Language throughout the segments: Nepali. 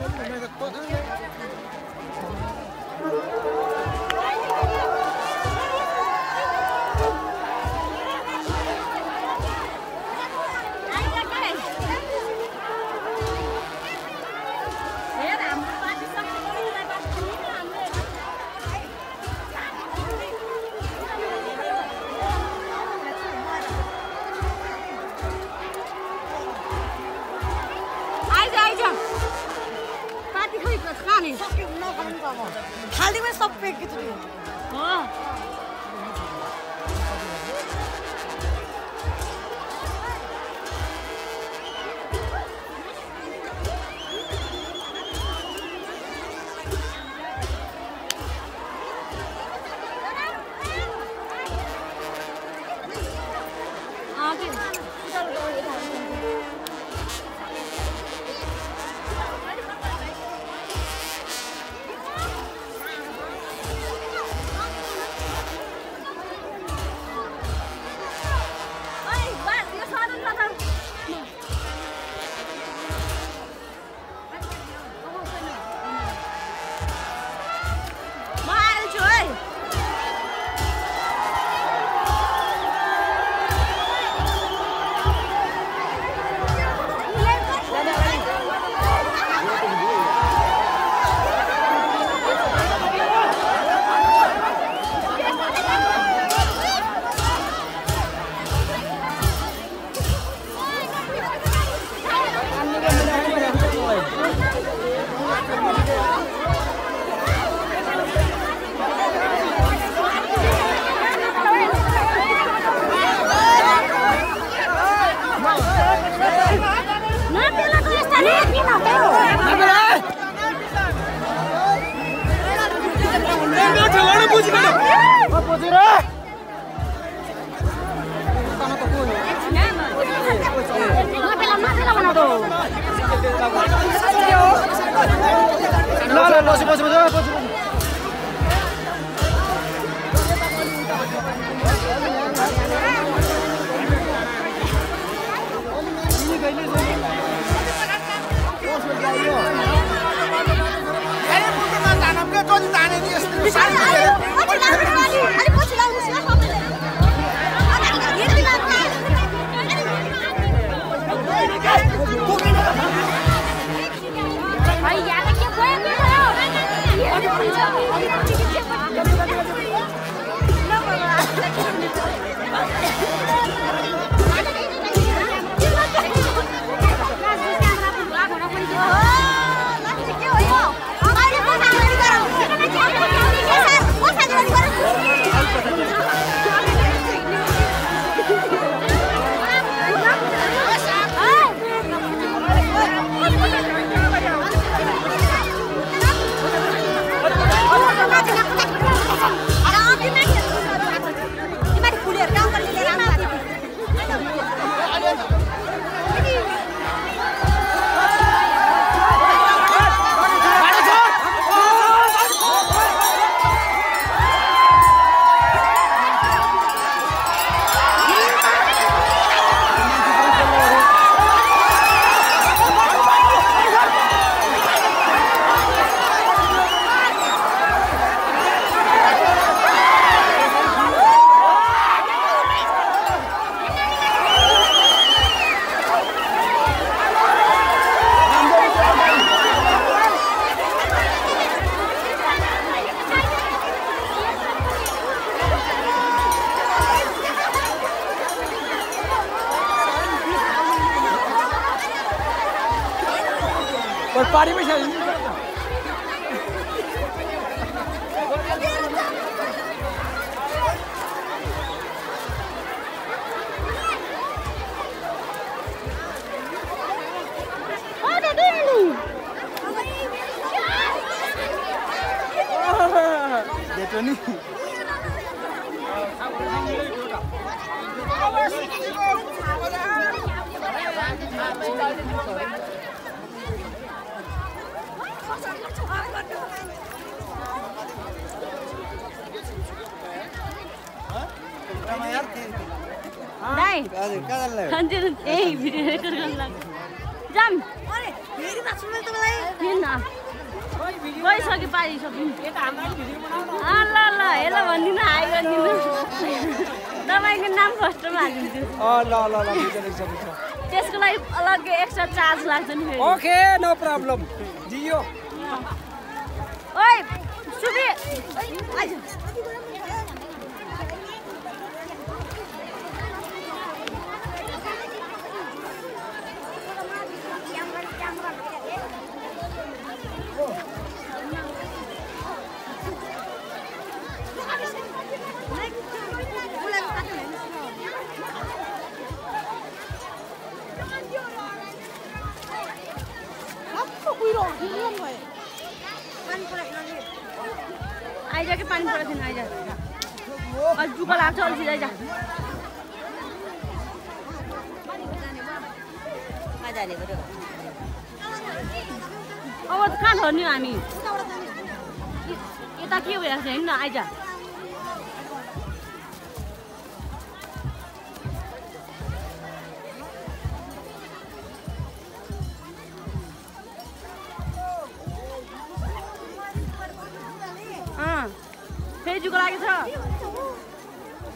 Thank you. गाड़ी में सब फेंक के चली हाँ। Ini kayaknya. Oh, sudah 啥啥的我只拿个拖拉机 नहीं दाइ हजुर कहाँ जानु लाग्यो? खान्थ्यो ए गइसक्यो पारिसक्यो अँ ल ल हेल भनिदिनु हाई गरिदिनु तपाईँको नाम फर्स्टमा हालिदिन्छु त्यसको लागि अलग्गै एक्स्ट्रा चार्ज लाग्छ नि ओके नो प्रब्लम दियो 喂，兄弟。पानी परेको थिएन आइज अलि जुका लाग्छ अल्छी आइज अब कहाँ झर्ने हामी यता के भइरहेको छ हिँड्न आइज फेरि जुका लागेछ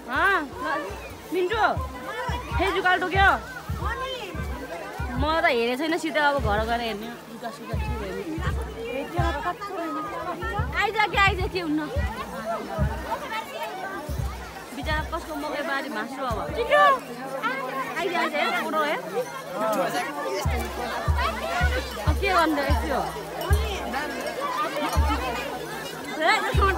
अँ ल- मिन्टु फेरि जुकाल टोक्यो म त हेरेको छैन सिधै अब घर गएर हेर्ने जुका आइज कि आइज के हुन्न बिचरा कसको मकै बारी भाँच्नु अब आइज आइज है के गर्नु Eh, semua.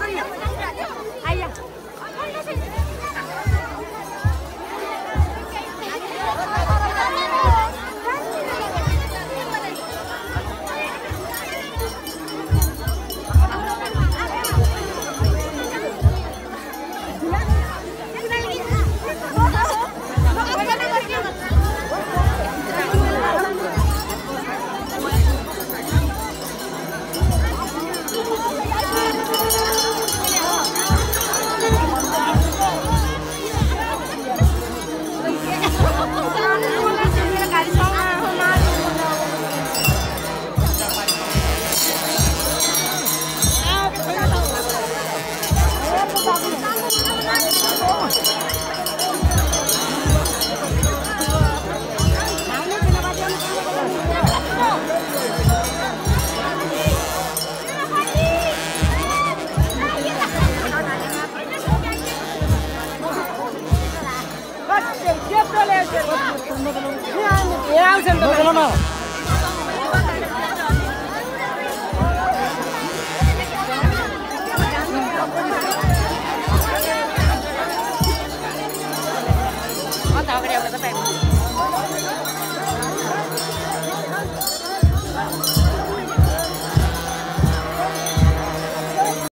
我掏个电话给他。